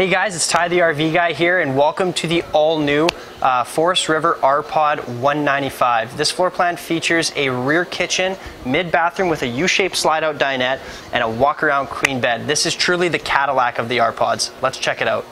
Hey guys, it's Ty the RV guy here and welcome to the all new uh, Forest River R-Pod 195. This floor plan features a rear kitchen, mid bathroom with a U-shaped slide out dinette and a walk around queen bed. This is truly the Cadillac of the R-Pods. Let's check it out.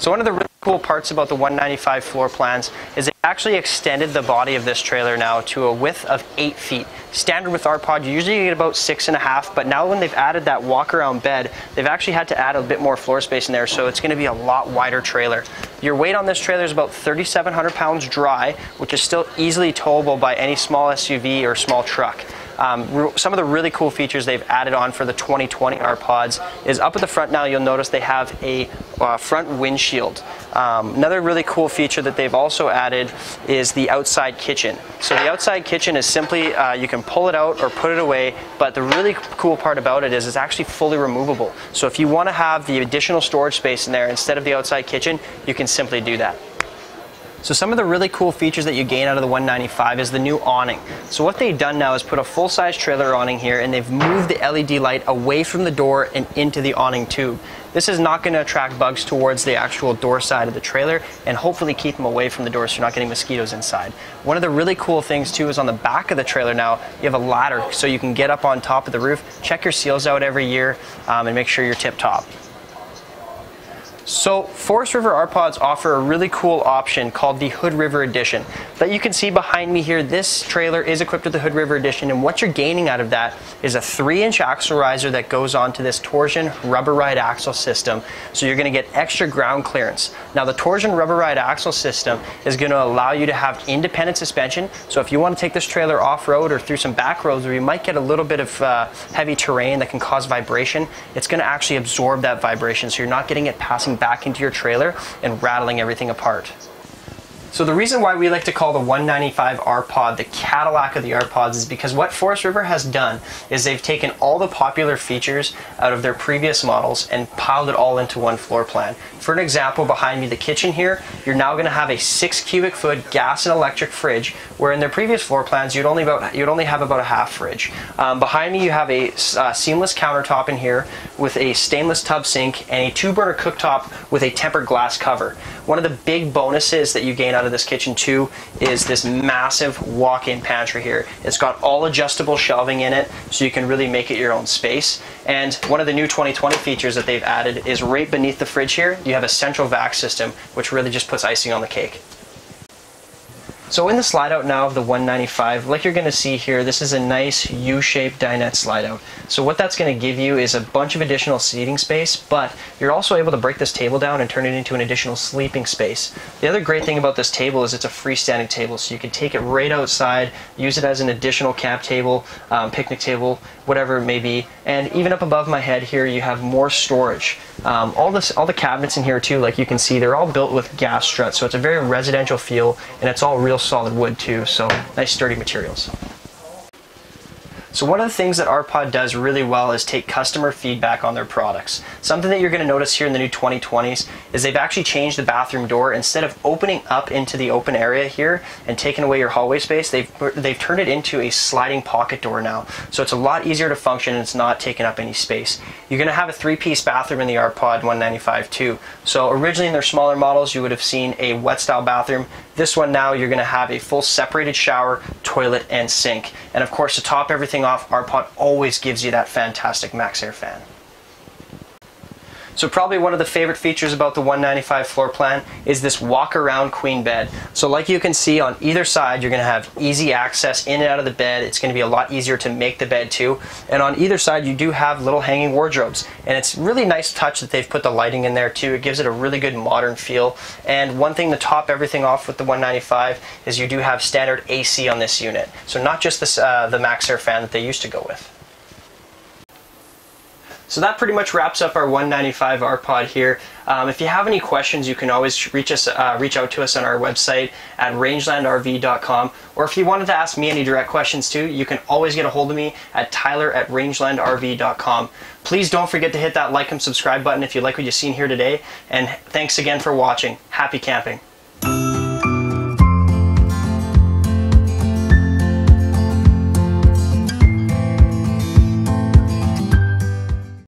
So one of the cool parts about the 195 floor plans is it actually extended the body of this trailer now to a width of 8 feet. Standard with R-Pod, you usually get about six and a half, but now when they've added that walk around bed, they've actually had to add a bit more floor space in there, so it's gonna be a lot wider trailer. Your weight on this trailer is about 3,700 pounds dry, which is still easily towable by any small SUV or small truck. Um, some of the really cool features they've added on for the 2020 R pods is up at the front now you'll notice they have a uh, front windshield. Um, another really cool feature that they've also added is the outside kitchen. So the outside kitchen is simply, uh, you can pull it out or put it away, but the really cool part about it is it's actually fully removable. So if you want to have the additional storage space in there instead of the outside kitchen, you can simply do that. So some of the really cool features that you gain out of the 195 is the new awning. So what they've done now is put a full-size trailer awning here and they've moved the LED light away from the door and into the awning tube. This is not going to attract bugs towards the actual door side of the trailer and hopefully keep them away from the door so you're not getting mosquitoes inside. One of the really cool things too is on the back of the trailer now you have a ladder so you can get up on top of the roof, check your seals out every year um, and make sure you're tip top. So Forest River R-Pods offer a really cool option called the Hood River Edition. That you can see behind me here, this trailer is equipped with the Hood River Edition and what you're gaining out of that is a 3-inch axle riser that goes onto this torsion rubber ride axle system. So you're going to get extra ground clearance. Now the torsion rubber ride axle system is going to allow you to have independent suspension. So if you want to take this trailer off-road or through some back roads where you might get a little bit of uh, heavy terrain that can cause vibration, it's going to actually absorb that vibration so you're not getting it passing back into your trailer and rattling everything apart. So the reason why we like to call the 195 R-Pod the Cadillac of the R-Pods is because what Forest River has done is they've taken all the popular features out of their previous models and piled it all into one floor plan. For an example, behind me, the kitchen here, you're now going to have a six cubic foot gas and electric fridge, where in their previous floor plans you'd only about you'd only have about a half fridge. Um, behind me, you have a uh, seamless countertop in here with a stainless tub sink and a two burner cooktop with a tempered glass cover. One of the big bonuses that you gain out of this kitchen too is this massive walk-in pantry here. It's got all adjustable shelving in it so you can really make it your own space. And one of the new 2020 features that they've added is right beneath the fridge here, you have a central vac system which really just puts icing on the cake. So in the slide out now of the 195, like you're going to see here, this is a nice U-shaped dinette slide out. So what that's going to give you is a bunch of additional seating space, but you're also able to break this table down and turn it into an additional sleeping space. The other great thing about this table is it's a freestanding table, so you can take it right outside, use it as an additional camp table, um, picnic table, whatever it may be. And even up above my head here, you have more storage. Um, all this, all the cabinets in here too, like you can see, they're all built with gas struts, so it's a very residential feel, and it's all real solid wood too, so nice sturdy materials. So one of the things that R-Pod does really well is take customer feedback on their products. Something that you're going to notice here in the new 2020s is they've actually changed the bathroom door. Instead of opening up into the open area here and taking away your hallway space, they've, they've turned it into a sliding pocket door now. So it's a lot easier to function and it's not taking up any space. You're going to have a three-piece bathroom in the R-Pod 195 too. So originally in their smaller models, you would have seen a wet style bathroom. This one now, you're going to have a full separated shower, toilet, and sink. And of course, to top everything off, R-Pod always gives you that fantastic MaxxAir fan. So probably one of the favorite features about the 195 floor plan is this walk around queen bed. So like you can see on either side you're going to have easy access in and out of the bed. It's going to be a lot easier to make the bed too. And on either side you do have little hanging wardrobes. And it's really nice touch that they've put the lighting in there too. It gives it a really good modern feel. And one thing to top everything off with the 195 is you do have standard AC on this unit. So not just this, uh, the MaxxAir fan that they used to go with. So that pretty much wraps up our 195 R-Pod here. Um, if you have any questions, you can always reach us, uh, reach out to us on our website at rangelandrv.com. Or if you wanted to ask me any direct questions too, you can always get a hold of me at tyler at rangelandrv.com. Please don't forget to hit that like and subscribe button if you like what you've seen here today. And thanks again for watching. Happy camping.